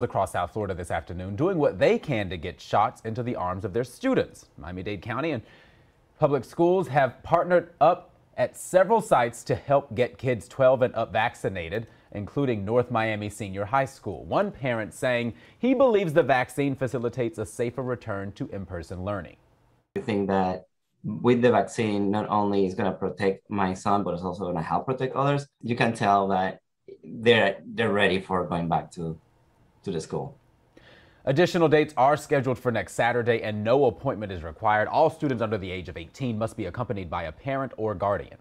across South Florida this afternoon doing what they can to get shots into the arms of their students. Miami-Dade County and public schools have partnered up at several sites to help get kids 12 and up vaccinated, including North Miami Senior High School. One parent saying he believes the vaccine facilitates a safer return to in-person learning. I think that with the vaccine, not only is going to protect my son, but it's also going to help protect others. You can tell that they're they're ready for going back to to the school. Additional dates are scheduled for next Saturday and no appointment is required. All students under the age of 18 must be accompanied by a parent or guardian.